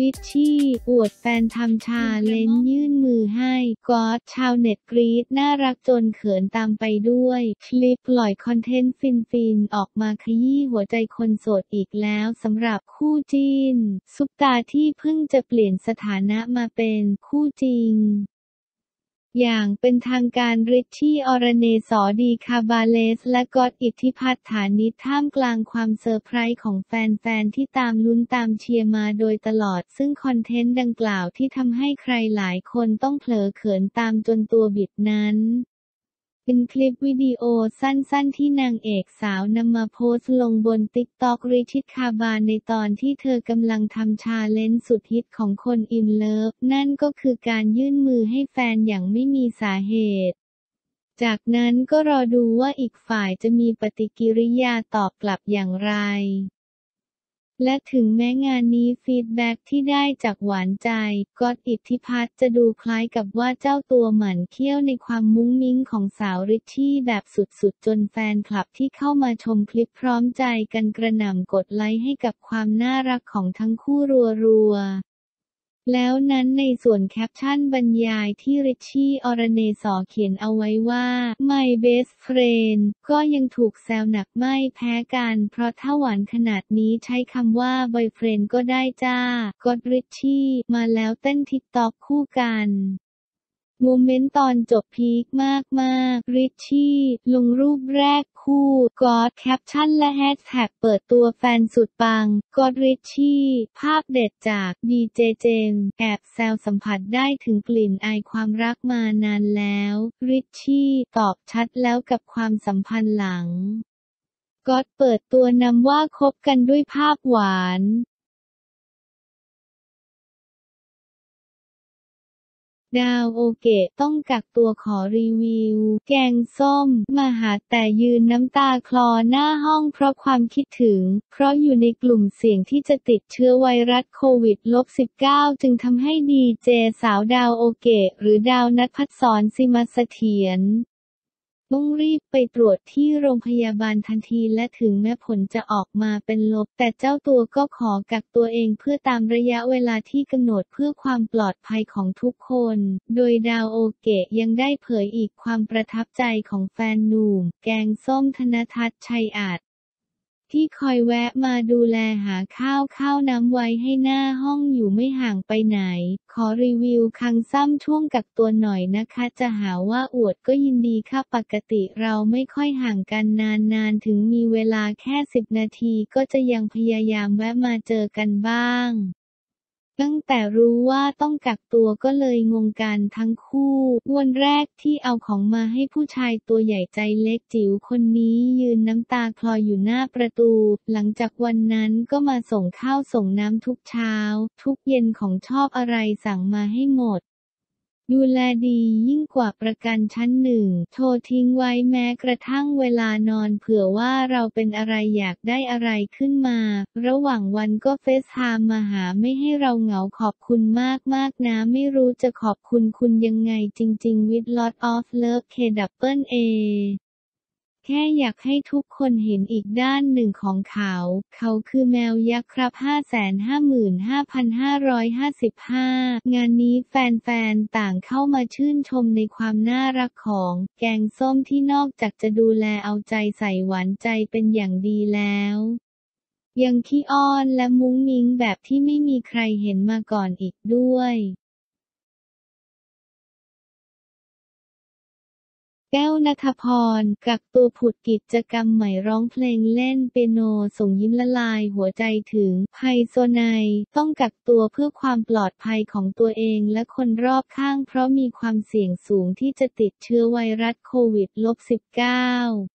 ริชชี่ อวดแฟนทำชาเลนจ์ยื่นมือให้ก็อตชาวเน็ตกรี๊ดน่ารักจนเขินตามไปด้วย คลิปปล่อยคอนเทนต์ฟินๆ ออกมาขยี้หัวใจคนโสดอีกแล้วสำหรับคู่จิ้นซุปตาร์ที่เพิ่งจะเปลี่ยนสถานะมาเป็นคู่จริง อย่างเป็นทางการริชชี่ออรเนสอดีคาบาเลส และก็อตอิทธิพัทธ์ฐานิท่ามกลางความเซอร์ไพรส์ของแฟน ๆ ที่ตามลุ้นตามเชียร์มาโดยตลอด ซึ่งคอนเทนต์ดังกล่าวที่ทำให้ใครหลายคนต้องเผลอเขินตามจนตัวบิดนั้น เป็นคลิปวิดีโอสั้นๆ ที่นางเอกสาวนำมาโพสต์ลงบน TikTok ริชชี่ดีคาบาในตอนที่เธอกำลังทำชาเลนจ์สุดฮิตของคนอินเลิฟ นั่นก็คือการยื่นมือให้แฟนอย่างไม่มีสาเหตุ จากนั้นก็รอดูว่าอีกฝ่ายจะมีปฏิกิริยาตอบกลับอย่างไร และถึงแม้งานนี้ฟีดแบ็กที่ได้จากหวานใจก็อตอิทธิพัทธ์จะดูคล้ายกับว่าเจ้าตัวหมั่นเขี้ยวในความมุ้งมิ้งของสาวริชชี่แบบสุดๆ จนแฟนคลับที่เข้ามาชมคลิปพร้อมใจกันกระหน่ำกดไลค์ให้กับความน่ารักของทั้งคู่รัวๆ แล้วนั้นในส่วนแคปชั่นบรรยายที่ริชชี่อรเณศเขียนเอาไว้ว่า My best friend ก็ยังถูกแซวหนักไม่แพ้กัน เพราะถ้าหวานขนาดนี้ใช้คำว่า boyfriend ก็ได้จ้าก็อตริชชี่มาแล้วเต้น TikTok คู่กัน โมเมนต์ตอนจบพีคมากมากริชชี่ ลงรูปแรกคู่ก็อตแคปชั่นและแฮชแท็กเปิดตัวแฟนสุดปังก็อตริชชี่ ภาพเด็ดจากดีเจเจมแอบแซวสัมผัสได้ถึงกลิ่นอายความรักมานานแล้ว ริชชี่ตอบชัดแล้วกับความสัมพันธ์หลังก็อดเปิดตัวนำว่าคบกันด้วยภาพหวาน ดาวโอเกะต้องกักตัวขอรีวิว แกงส้ม มาหาแต่ยืนน้ำตาคลอหน้าห้องเพราะความคิดถึง เพราะอยู่ในกลุ่มเสี่ยงที่จะติดเชื้อไวรัสโควิด -19 จึงทำให้ดีเจสาวดาวโอเกะหรือดาวนัทพัฒสรสิมาเสถียร ต้องรีบไปตรวจที่โรงพยาบาลทันทีและถึงแม้ผลจะออกมาเป็นลบ แต่เจ้าตัวก็ขอกักตัวเองเพื่อตามระยะเวลาที่กำหนดเพื่อความปลอดภัยของทุกคน โดยดาวโอเกะยังได้เผยอีกความประทับใจของแฟนหนุ่ม แกงส้มธนทัศน์ชัยอาจ ที่คอยแวะมาดูแลหาข้าวข้าวน้ำไว้ให้หน้าห้องอยู่ไม่ห่างไปไหน ขอรีวิวคังซ้ำช่วงกักตัวหน่อยนะคะ จะหาว่าอวดก็ยินดีค่ะปกติเราไม่ค่อยห่างกันนานๆถึงมีเวลาแค่สิบนาทีก็จะยังพยายามแวะมาเจอกันบ้าง ตั้งแต่รู้ว่าต้องกักตัวก็เลยงงกันทั้งคู่ วันแรกที่เอาของมาให้ผู้ชายตัวใหญ่ใจเล็กจิ๋วคนนี้ยืนน้ำตาคลออยู่หน้าประตู หลังจากวันนั้นก็มาส่งข้าวส่งน้ำทุกเช้า ทุกเย็นของชอบอะไรสั่งมาให้หมด ดูแลดียิ่งกว่าประกันชั้นหนึ่ง โทรทิ้งไว้แม้กระทั่งเวลานอนเผื่อว่าเราเป็นอะไรอยากได้อะไรขึ้นมา ระหว่างวันก็เฟซไทม์มาหาไม่ให้เราเหงาขอบคุณมากมากนะ ไม่รู้จะขอบคุณคุณยังไงจริง ๆ with lot of love k double a แค่อยากให้ทุกคนเห็นอีกด้านหนึ่งของเขา เขาคือแมวยักษ์ครับ 555,555 งานนี้แฟนๆ ต่างเข้ามาชื่นชมในความน่ารักของ แกงส้มที่นอกจากจะดูแลเอาใจใส่หวานใจเป็นอย่างดีแล้วยังขี้อ้อนและมุ้งมิ้งแบบที่ไม่มีใครเห็นมาก่อนอีกด้วย แก้วนัทพร กักตัวผุดกิจกรรมใหม่ร้องเพลงเล่นเปียโนส่งยิ้มละลายหัวใจถึงไฮโซไนต้องกักตัวเพื่อความปลอดภัยของตัวเองและคนรอบข้างเพราะมีความเสี่ยงสูงที่จะติดเชื้อไวรัสโควิด -19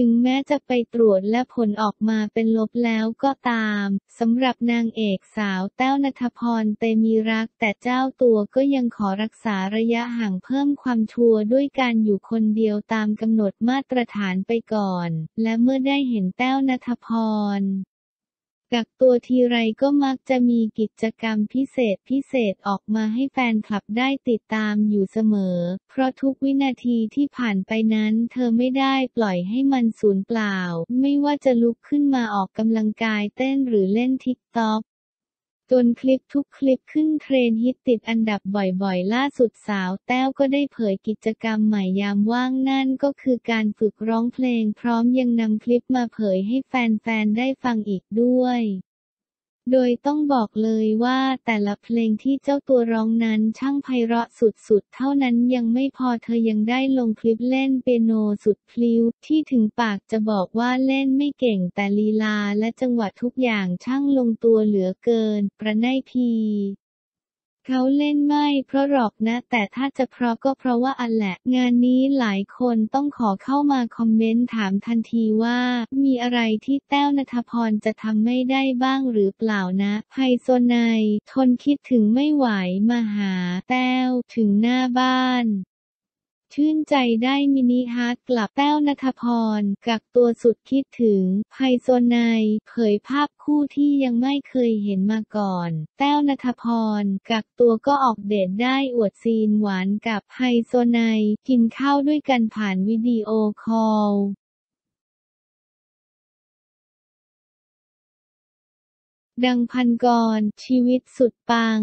ถึงแม้จะไปตรวจและผลออกมาเป็นลบแล้วก็ตามสำหรับนางเอกสาวแต้วนัทพรเตมีรัก แต่เจ้าตัวก็ยังขอรักษาระยะห่างเพิ่มความชัวร์ด้วยการอยู่คนเดียวตามกำหนดมาตรฐานไปก่อน และเมื่อได้เห็นแต้วณฐพร กักตัวทีไรก็มักจะมีกิจกรรมพิเศษพิเศษออกมาให้แฟนคลับได้ติดตามอยู่เสมอ เพราะทุกวินาทีที่ผ่านไปนั้น เธอไม่ได้ปล่อยให้มันสูญเปล่า ไม่ว่าจะลุกขึ้นมาออกกำลังกายเต้นหรือเล่น TikTok จนคลิปทุกคลิปขึ้นเทรนด์ฮิตติดอันดับบ่อยๆ ล่าสุดสาว แต้วก็ได้เผยกิจกรรมใหม่ยามว่างนั่นก็คือการฝึกร้องเพลงพร้อมยังนำคลิปมาเผยให้แฟนๆ ได้ฟังอีกด้วย โดยต้องบอกเลยว่าแต่ละเพลงที่เจ้าตัวร้องนั้นช่างไพเราะสุดๆ เท่านั้นยังไม่พอเธอยังได้ลงคลิปเล่นเปียโนสุดพลิ้ว ที่ถึงปากจะบอกว่าเล่นไม่เก่งแต่ลีลาและจังหวะทุกอย่างช่างลงตัวเหลือเกิน ประไนพี เขาเล่นไม่เพราะหรอกนะ แต่ถ้าจะเพราะก็เพราะว่าอันแหละ งานนี้หลายคนต้องขอเข้ามาคอมเมนต์ถามทันทีว่า มีอะไรที่แต้วณฐพรจะทำไม่ได้บ้างหรือเปล่านะไฮโซณัยทนคิดถึงไม่ไหวมาหา แต้วถึงหน้าบ้าน ชื่นใจได้ mini heart กลับแต้วณฐพร กักตัวสุดคิดถึงไฮโซณัยเผยภาพคู่ที่ยังไม่เคยเห็นมาก่อน แต้วณฐพร กักตัวก็ออกเดทได้อวดซีนหวานกับไฮโซณัยกินข้าวด้วยกันผ่านวิดีโอคอลดังพันกร ชีวิตสุดปัง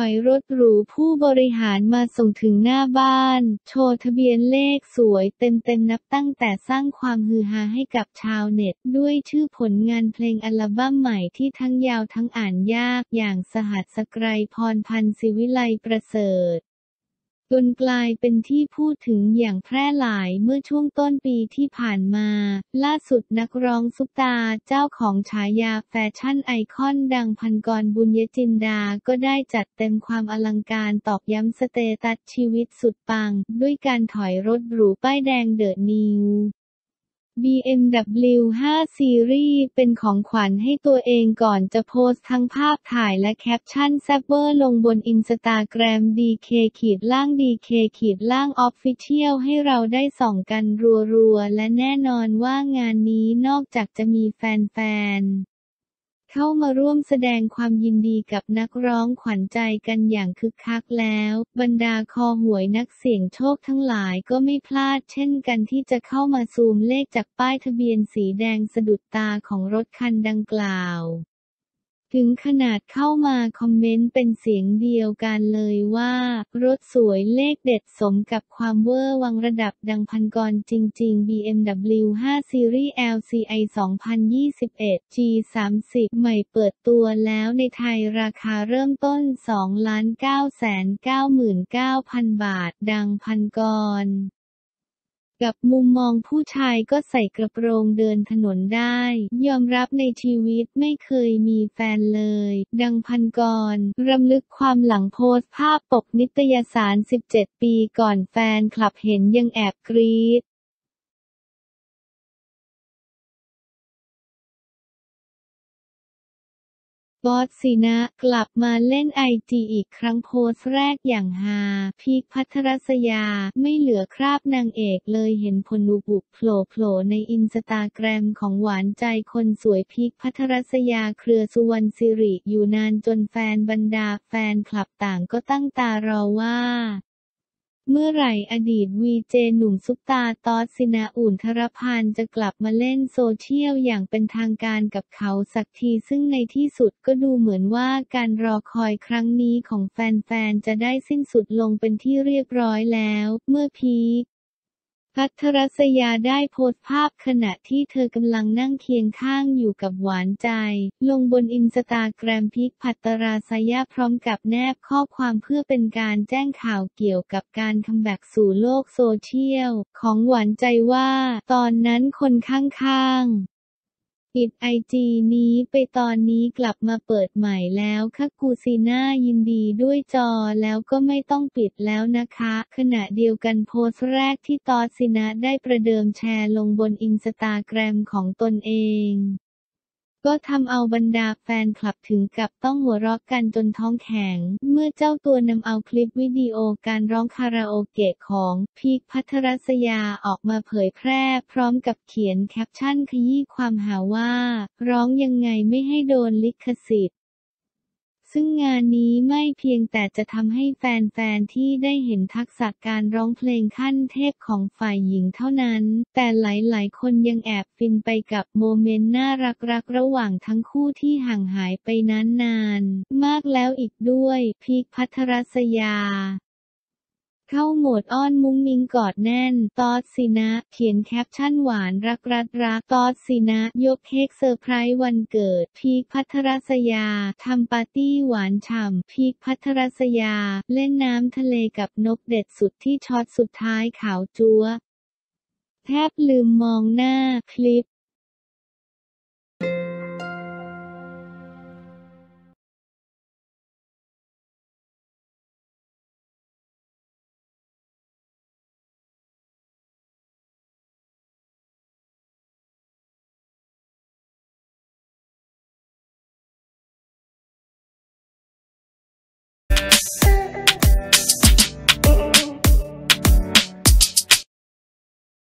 ถอยรถหรูผู้บริหารมาส่งถึงหน้าบ้าน โชว์ทะเบียนเลขสวยเต็มๆนับตั้งแต่สร้างความฮือฮาให้กับชาวเน็ต ด้วยชื่อผลงานเพลงอัลบั้มใหม่ที่ทั้งยาวทั้งอ่านยากอย่างสหัสไกรพรพันธ์ศิวิไลประเสริฐ จนกลายเป็นที่พูดถึงอย่างแพร่หลายเมื่อช่วงต้นปีที่ผ่านมา ล่าสุดนักร้องซุปตาร์เจ้าของฉายาแฟชั่นไอคอนดังพันกรบุญยจินดา ก็ได้จัดเต็มความอลังการตอกย้ำ status ชีวิตสุดปัง ด้วยการถอยรถหรูป้ายแดง The New BMW 5 Series เป็นของขวัญให้ตัวเองก่อนจะโพสต์ทั้งภาพถ่ายและแคปชั่นแซบเวอร์ลงบนอินสตาแกรม DK ขีดล่าง DK ขีดล่าง official ให้เราได้ส่องกันรัวๆ และแน่นอนว่างานนี้นอกจากจะมีแฟนๆ เข้ามาร่วมแสดงความยินดีกับนักร้องขวัญใจกันอย่างคึกคักแล้ว บรรดาคอหวยนักเสี่ยงโชคทั้งหลายก็ไม่พลาดเช่นกันที่จะเข้ามาซูมเลขจากป้ายทะเบียนสีแดงสะดุดตาของรถคันดังกล่าว ถึงขนาดเข้ามาคอมเมนต์เป็นเสียงเดียวกันเลยว่า รถสวยเลขเด็ดสมกับความเวอร์วังระดับดังพันกรจริง ๆ BMW 5 Series LCI 2021 G30 ใหม่เปิดตัวแล้วในไทยราคาเริ่มต้น 2,999,000 บาท ดังพันกร กับมุมมองผู้ชายก็ใส่กระโปรงเดินถนนได้ ยอมรับในชีวิตไม่เคยมีแฟนเลย ดังพันกรรำลึกความหลังโพสต์ภาพปกนิตยสาร 17 ปีก่อนแฟนคลับเห็นยังแอบกรี๊ด บอสซีนะกลับมาเล่นไอจีอีกครั้งโพสแรกอย่างฮาพีคภัทรศยาไม่เหลือคราบนางเอกเลยเห็นพลุบุโผล่โผล่ในอินสตาแกรมของหวานใจคนสวยพีคภัทรศยาเครือสุวรรณสิริอยู่นานจนแฟนบรรดาแฟนคลับต่างก็ตั้งตารอว่า เมื่อไหร่อดีตวีเจหนุ่มซุปตาร์ตอสซินาอุ่นทรพันธ์จะกลับมาเล่นโซเชียลอย่างเป็นทางการกับเขาสักทีซึ่งในที่สุดก็ดูเหมือนว่าการรอคอยครั้งนี้ของแฟนๆ จะได้สิ้นสุดลงเป็นที่เรียบร้อยแล้ว เมื่อพี ภัทรศยาได้โพสต์ภาพขณะที่เธอกำลังนั่งเคียงข้างอยู่กับหวานใจ ลงบนอินสตาแกรมพีคภัทรศยาพร้อมกับแนบข้อความเพื่อเป็นการแจ้งข่าวเกี่ยวกับการคัมแบ็กสู่โลกโซเชียล ของหวานใจว่า ตอนนั้นคนข้างๆ ปิดไอจีนี้ไปตอนนี้กลับมาเปิดใหม่แล้วค่ะกูซีน่ายินดีด้วยจอแล้วก็ไม่ต้องปิดแล้วนะคะ ขณะเดียวกันโพสต์แรกที่ต๊อด ศิณะได้ประเดิมแชร์ลงบนอินสตาแกรมของตนเอง ก็ทำเอาบรรดาแฟนคลับถึงกับต้องหัวเราะกันจนท้องแข็ง เมื่อเจ้าตัวนำเอาคลิปวิดีโอการร้องคาราโอเกะของพีค ภัทรศยาออกมาเผยแพร่พร้อมกับเขียนแคปชั่นขยี้ความหาว่า ร้องยังไงไม่ให้โดนลิขสิทธิ์ ซึ่งงานนี้ไม่เพียงแต่จะทำให้แฟนๆ ที่ได้เห็นทักษะการร้องเพลงขั้นเทพของฝ่ายหญิงเท่านั้น แต่หลายๆ คนยังแอบฟินไปกับโมเมนต์น่ารักๆ ระหว่างทั้งคู่ที่ห่างหายไปนานๆ มากแล้วอีกด้วย พีค ภัทรศยา เข้าโหมดอ้อนมุ้งมิ้งกอดแน่น ต๊อด ศิณะ เขียนแคปชั่นหวานรักรัดรักต๊อด ศิณะ ยกเค้กเซอร์ไพรส์วันเกิด พีค ภัทรศยาทำปาร์ตี้หวานฉ่ำ พีคพัทรศยา เล่นน้ำทะเลกับนกเด็ดสุดที่ช็อตสุดท้ายขาวจัวแทบลืมมองหน้าคลิป